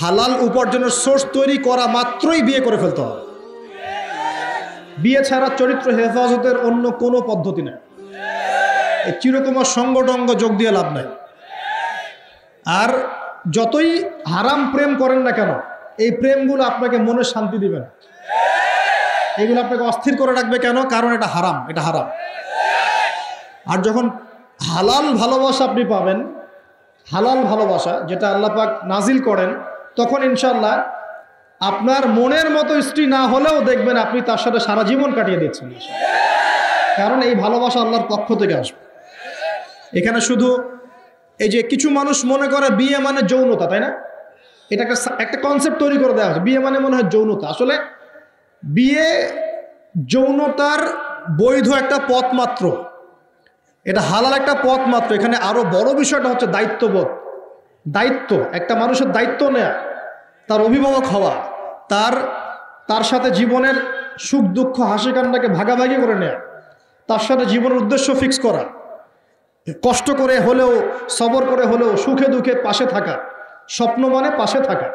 হালাল উপার্জনের সোর্স তৈরি করা মাত্রই বিয়ে করে ফেলতে হবে বিয়ে ছাড়া চরিত্র হেফাজতের অন্য কোনো পদ্ধতি নেই। চিরকুমার সঙ্গটঙ্গ যোগ দিয়ে লাভ নাই। আর যতই হারাম প্রেম করেন না কেন, এই প্রেমগুলো আপনাকে মনে শান্তি দিবে না। এগুলো আপনাকে অস্থির করে রাখবে কেন? কারণ এটা হারাম এটা হারাম। আর যখন হালাল ভালোবাসা আপনি পাবেন, হালাল ভালোবাসা, যেটা আল্লাহ পাক নাজিল করেন তখন ইনশাল্লাহ আপনার মনের মতো স্ত্রী না হলেও দেখবেন আপনি তার সাথে সারা জীবন কাটিয়ে দিচ্ছেন। কারণ এই ভালোবাসা আল্লাহর পক্ষ থেকে আসবে। এখানে শুধু এই যে কিছু মানুষ মনে করে বিয়ে মানে যৌনতা, তাই না? এটা একটা একটা কনসেপ্ট তৈরি করে দেওয়া হয়েছে বিয়ে মানে মনে হয় যৌনতা। আসলে বিয়ে যৌনতার বৈধ একটা পথ মাত্র এটা হালাল একটা পথ মাত্র এখানে আরও বড় বিষয়টা হচ্ছে দায়িত্ববোধ। দায়িত্ব, একটা মানুষের দায়িত্ব নেয়া। তার অভিভাবক হওয়া, তার তার সাথে জীবনের সুখ, দুঃখ, হাসি, কান্নাকে ভাগাভাগি করে নেয়া, তার সাথে জীবনের উদ্দেশ্য ফিক্স করা, কষ্ট করে হলেও, সবর করে হলেও, সুখে দুঃখে পাশে থাকা, স্বপ্ন মানে পাশে থাকা।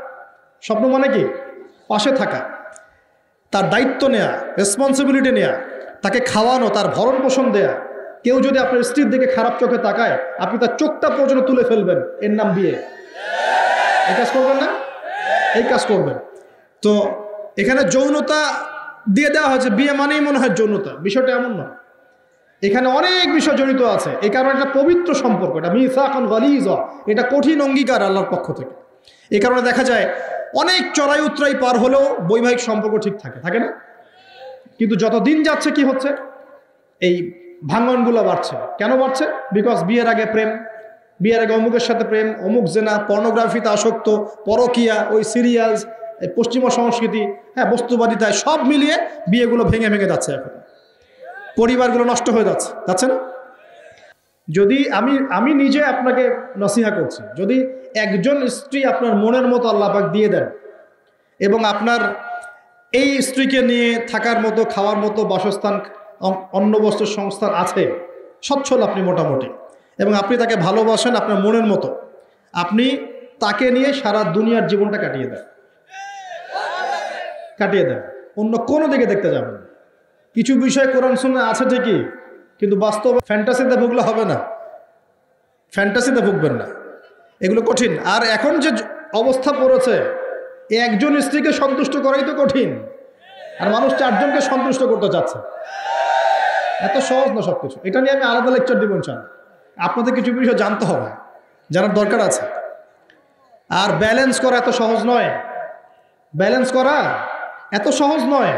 স্বপ্ন মানে কি? পাশে থাকা। তার দায়িত্ব নেয়া রেসপন্সিবিলিটি নেয়া, তাকে খাওয়ানো, তার ভরণ পোষণ দেয়া। কেউ যদি আপনার স্ত্রীর দিকে খারাপ চোখে তাকায়, আপনি তার চোখটা পর্যন্ত তুলে ফেলবেন। এর নাম বিয়ে। এই কাজ করবেন না? এই কাজ করবেন। তো এখানে যৌনতা দিয়ে দেওয়া হয়েছে, বিয়ে মানেই মনে হয় যৌনতা। বিষয়টা এমন নয়। এখানে অনেক বিষয় জড়িত আছে। এই কারণে এটা পবিত্র সম্পর্ক, এটা মিসা এখন গালিজ। এটা কঠিন অঙ্গীকার আল্লাহর পক্ষ থেকে। এই কারণে দেখা যায় অনেক চড়াই উতরাই পার হলেও বৈবাহিক সম্পর্ক ঠিক থাকে। থাকে না? কিন্তু যত দিন যাচ্ছে কি হচ্ছে? এই ভাঙ্গনগুলো বাড়ছে। কেন বাড়ছে? বিকজ বিয়ের আগে প্রেম বিয়ের আগে অমুকের সাথে প্রেম, অমুক জেনা পর্নোগ্রাফিতে আসক্ত, পরকিয়া, ওই সিরিয়ালস পশ্চিমা সংস্কৃতি হ্যাঁ বস্তুবাদিতায় সব মিলিয়ে বিয়েগুলো ভেঙে ভেঙে যাচ্ছে এখন। পরিবারগুলো নষ্ট হয়ে যাচ্ছে যাচ্ছে না? যদি আমি আমি নিজে আপনাকে নসিহা করছি, যদি একজন স্ত্রী আপনার মনের মতো আল্লাপাক দিয়ে দেন এবং আপনার এই স্ত্রীকে নিয়ে থাকার মতো, খাওয়ার মতো বাসস্থান অন্য বস্তুর সংস্থান আছে, সচ্ছল আপনি মোটামুটি এবং আপনি তাকে ভালোবাসেন আপনার মনের মতো। আপনি তাকে নিয়ে সারা দুনিয়ার জীবনটা কাটিয়ে দেন। কাটিয়ে দেন। অন্য কোনো দিকে দেখতে যাবেন কিছু বিষয় কোরআন শুনে আছে ঠিকই, কিন্তু বাস্তবে ফ্যান্টাসিতে ভুগলে হবে না। ফ্যান্টাসিতে ভুগবেন না। এগুলো কঠিন। আর এখন যে অবস্থা পড়েছে একজন স্ত্রীকে সন্তুষ্ট করাই তো কঠিন। আর মানুষ চারজনকে সন্তুষ্ট করতে চাচ্ছে। এত সহজ না সব কিছু এটা নিয়ে আমি আলাদা লেকচার দিব চান আপনাদের কিছু বিষয় জানতে হবে জানার দরকার আছে। আর ব্যালেন্স করা এত সহজ নয়। ব্যালেন্স করা এত সহজ নয়।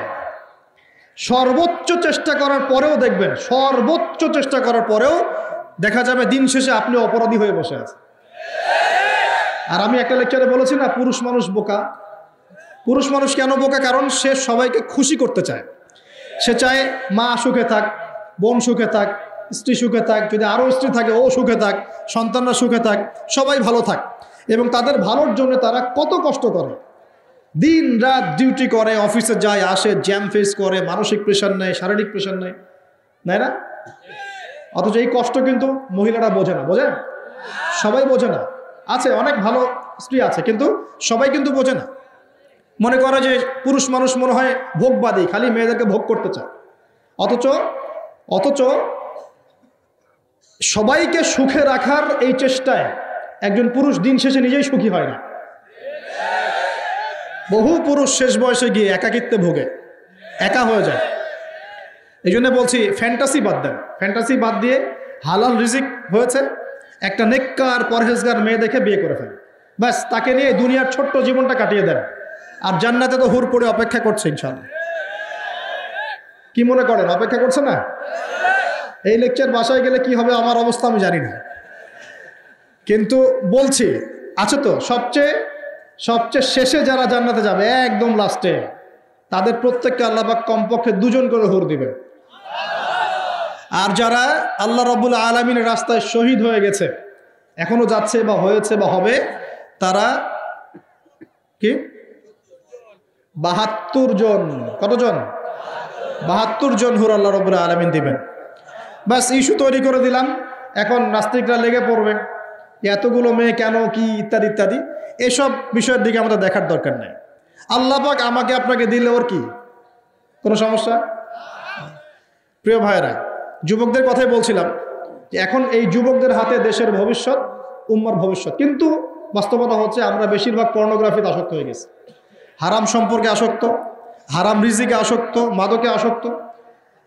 সর্বোচ্চ চেষ্টা করার পরেও দেখবেন, সর্বোচ্চ চেষ্টা করার পরেও দেখা যাবে দিন শেষে আপনি অপরাধী হয়ে বসে আছেন। আর আমি একটা লেকচারে বলেছি না, পুরুষ মানুষ বোকা। পুরুষ মানুষ কেন বোকা? কারণ সে সবাইকে খুশি করতে চায়। সে চায় মা সুখে থাক, বোন সুখে থাক স্ত্রী সুখে থাক, যদি আরও স্ত্রী থাকে, ও সুখে থাক, সন্তানরা সুখে থাক, সবাই ভালো থাক। এবং তাদের ভালোর জন্য তারা কত কষ্ট করে। দিন রাত ডিউটি করে, অফিসে যায়, আসে, জ্যাম ফেস করে, মানসিক প্রেশার নেয়, শারীরিক প্রেশার নেয়। নাই না? অথচ এই কষ্ট কিন্তু মহিলারা বোঝে না, বোঝে? সবাই বোঝে না। আছে, অনেক ভালো স্ত্রী আছে, কিন্তু সবাই কিন্তু বোঝে না। মনে করে যে পুরুষ মানুষ মনে হয় ভোগবাদী, খালি মেয়েদেরকে ভোগ করতে চায়। অথচ অথচ সবাইকে সুখে রাখার এই চেষ্টায় একজন পুরুষ দিন শেষে নিজেই সুখী হয় না। বহু পুরুষ শেষ বয়সে গিয়ে একাকিত্বে ভোগে, একা হয়ে যায়। এই জন্য বলছি ফ্যান্টাসি বাদ দেন। ফ্যান্টাসি বাদ দিয়ে হালাল রিজিক হয়েছে, একটা নেককার, পরহেজগার মেয়ে দেখে বিয়ে করে ফেলেন। ব্যাস, তাকে নিয়ে দুনিয়ার ছোট্ট জীবনটা কাটিয়ে দেন। আর জান্নাতে তো হুর পড়ে অপেক্ষা করছে ইনশাল্লাহ কি মনে করেন, অপেক্ষা করছে না? এই লেকচার বাসায় গেলে কি হবে? আমার অবস্থা আমি জানি না। কিন্তু বলছি আছে তো, সবচেয়ে সবচেয়ে শেষে যারা জান্নাতে যাবে, একদম লাস্টে তাদের প্রত্যেককে আল্লাহবাক কমপক্ষে দুজন করে হুর দিবে আর যারা আল্লাহ রবুল আলমিনের রাস্তায় শহীদ হয়ে গেছে, এখনও যাচ্ছে বা হয়েছে বা হবে, তারা কি? বাহাত্তর জন, কতজন? বাহাত্তর জন হুর আল্লাহ রবুল আলমিন দিবেন। ব্যাস ইস্যু তৈরি করে দিলাম। এখন নাস্তিকরা লেগে পড়বে। এতগুলো মেয়ে কেন, কি ইত্যাদি ইত্যাদি, এসব বিষয়ের দিকে আমাদের দেখার দরকার নেই। আল্লাহ পাক আমাকে আপনাকে দিলে ওর কি? কোনো সমস্যা? প্রিয় ভাইয়েরা, যুবকদের কথাই বলছিলাম যে এখন এই যুবকদের হাতে দেশের ভবিষ্যৎ, উম্মার ভবিষ্যৎ। কিন্তু বাস্তবতা হচ্ছে আমরা বেশিরভাগ পর্নোগ্রাফিতে আসক্ত হয়ে গেছি। হারাম সম্পর্কে আসক্ত, হারাম রিজিকে আসক্ত, মাদকে আসক্ত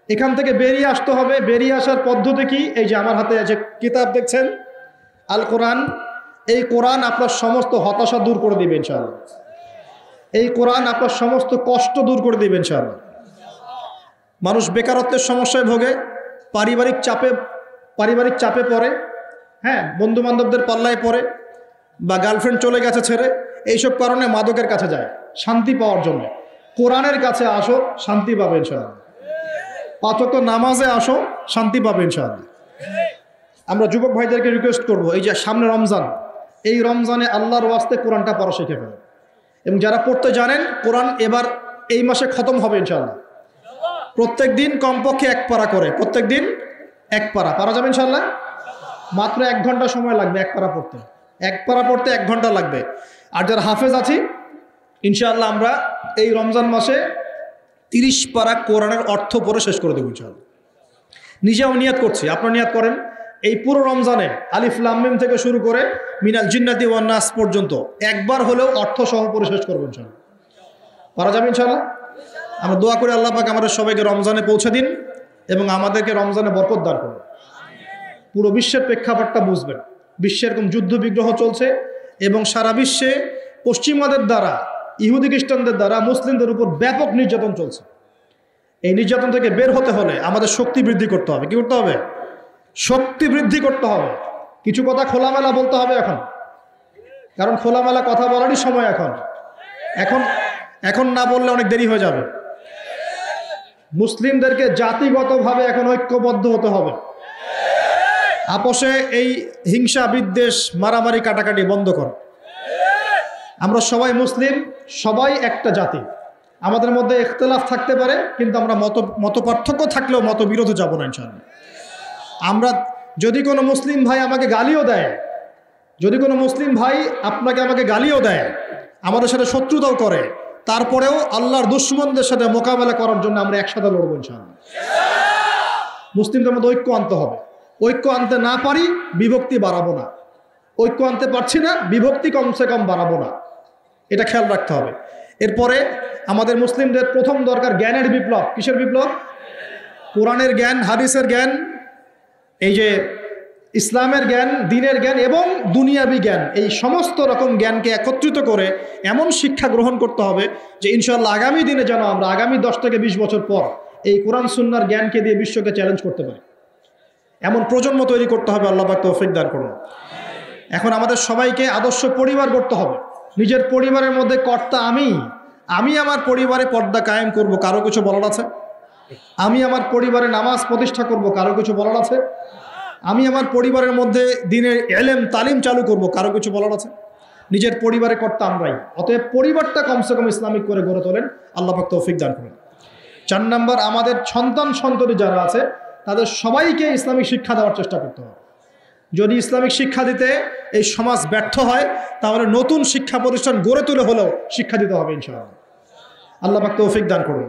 এখান থেকে বেরিয়ে আসতে হবে। বেরিয়ে আসার পদ্ধতি কি? এই যে আমার হাতে যে কিতাব দেখছেন, আল কোরআন, এই কোরআন আপনার সমস্ত হতাশা দূর করে দিবে ইনশাআল্লাহ। এই কোরআন আপনার সমস্ত কষ্ট দূর করে দিবে ইনশাআল্লাহ। মানুষ বেকারত্বের সমস্যায় ভোগে, পারিবারিক চাপে পারিবারিক চাপে পড়ে হ্যাঁ বন্ধু বান্ধবদের পাল্লায় পড়ে বা গার্লফ্রেন্ড চলে গেছে ছেড়ে, এইসব কারণে মাদকের কাছে যায়, শান্তি পাওয়ার জন্য। কোরআনের কাছে আসো, শান্তি পাবে ইনশাআল্লাহ। পাঁচক নামাজে আসো, শান্তি পাবে ইনশাআল্লাহ। আমরা যুবক ভাইদেরকে রিকোয়েস্ট করব, এই যে সামনে রমজান, এই রমজানে আল্লাহর ওয়াস্তে কোরআনটা পড়া শিখে ফেলেন এবং যারা পড়তে জানেন, কোরআন এবার এই মাসে খতম হবে ইনশাআল্লাহ। প্রত্যেক দিন কমপক্ষে এক পারা করে প্রত্যেক দিন এক পারা। পারা যাবে ইনশাল্লাহ মাত্র এক ঘণ্টা সময় লাগবে এক পারা পড়তে। এক পারা পড়তে এক ঘণ্টা লাগবে। আর যারা হাফেজ আছি, ইনশাআল্লাহ আমরা এই রমজান মাসে তিরিশ পারা কোরআনের অর্থ পরে শেষ করে দেবো ইনশাআল্লাহ। নিজেও নিয়াত করছি। আপনার নিয়াত করেন। এই পুরো রমজানে আলিফ লামিম থেকে শুরু করে মিনাল জিন্নাতি ওয়ান্নাস পর্যন্ত একবার হলেও অর্থ সহ পরে শেষ করব ইনশাআল্লাহ। পারা যাবে ইনশাআল্লাহ? আমরা দোয়া করে আল্লাহ পাক আমাদের সবাইকে রমজানে পৌঁছে দিন এবং আমাদেরকে রমজানে বরকত দান করুন। পুরো বিশ্বের প্রেক্ষাপটটা বুঝবেন। বিশ্বে এরকম যুদ্ধ বিগ্রহ চলছে এবং সারা বিশ্বে পশ্চিমাদের দ্বারা ইহুদি খ্রিস্টানদের দ্বারা মুসলিমদের উপর ব্যাপক নির্যাতন চলছে। এই নির্যাতন থেকে বের হতে হলে আমাদের শক্তি বৃদ্ধি করতে হবে। কি করতে হবে? শক্তি বৃদ্ধি করতে হবে। কিছু কথা খোলামেলা বলতে হবে এখন। কারণ খোলামেলা কথা বলারই সময় এখন। এখন এখন না বললে অনেক দেরি হয়ে যাবে। মুসলিমদেরকে জাতিগতভাবে এখন ঐক্যবদ্ধ হতে হবে। আপোষে এই হিংসা বিদ্বেষ মারামারি কাটাকাটি বন্ধ কর। আমরা সবাই মুসলিম সবাই একটা জাতি। আমাদের মধ্যে ইখতলাফ থাকতে পারে, কিন্তু আমরা মত মত পার্থক্য থাকলেও মত বিরোধ যাব না ইনশাল্লাহ আমরা, যদি কোনো মুসলিম ভাই আমাকে গালিও দেয়, যদি কোনো মুসলিম ভাই আপনাকে আমাকে গালিও দেয়, আমাদের সাথে শত্রুতাও করে, তারপরেও আল্লাহর দুশ্মনদের সাথে মোকাবেলা করার জন্য আমরা একসাথে লড়বো, ইনশাআল্লাহ। মুসলিমদের মধ্যে ঐক্য আনতে হবে। ঐক্য আনতে না পারি, বিভক্তি বাড়াবো না। ঐক্য আনতে পারছি না, বিভক্তি কমসে কম বাড়াবো না। এটা খেয়াল রাখতে হবে। এরপরে আমাদের মুসলিমদের প্রথম দরকার জ্ঞানের বিপ্লব। কিসের বিপ্লব? কোরআনের জ্ঞান, হাদিসের জ্ঞান, এই যে ইসলামের জ্ঞান, দিনের জ্ঞান এবং দুনিয়াবি জ্ঞান, এই সমস্ত রকম জ্ঞানকে একত্রিত করে এমন শিক্ষা গ্রহণ করতে হবে যে ইনশাল্লাহ আগামী দিনে যেন আমরা আগামী দশ থেকে বিশ বছর পর এই কোরআন, সুন্নার জ্ঞানকে দিয়ে বিশ্বকে চ্যালেঞ্জ করতে পারি। এমন প্রজন্ম তৈরি করতে হবে, আল্লাহ তৌফিক দান করুন। এখন আমাদের সবাইকে আদর্শ পরিবার করতে হবে। নিজের পরিবারের মধ্যে কর্তা আমি আমি আমার পরিবারে পর্দা কায়েম করব, কারও কিছু বলার আছে? আমি আমার পরিবারে নামাজ প্রতিষ্ঠা করব, কারও কিছু বলার আছে? আমি আমার পরিবারের মধ্যে দিনের এলেম, তালিম চালু করব, কারও কিছু বলার আছে? নিজের পরিবারে কর্তা আমরাই, অতএব পরিবারটা কমসে কম ইসলামিক করে গড়ে তোলেন, আল্লাহ পাক তৌফিক দান করেন। চার নম্বর, আমাদের সন্তান সন্ততি যারা আছে, তাদের সবাইকে ইসলামিক শিক্ষা দেওয়ার চেষ্টা করতে হবে। যদি ইসলামিক শিক্ষা দিতে এই সমাজ ব্যর্থ হয়, তাহলে নতুন শিক্ষা প্রতিষ্ঠান গড়ে তুলে হলেও শিক্ষা দিতে হবে ইনশাআল্লাহ। আল্লাহ পাক তৌফিক দান করুন।